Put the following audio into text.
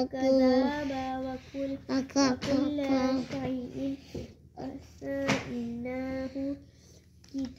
كذب وكل وكل شيء أرسلناه كتابا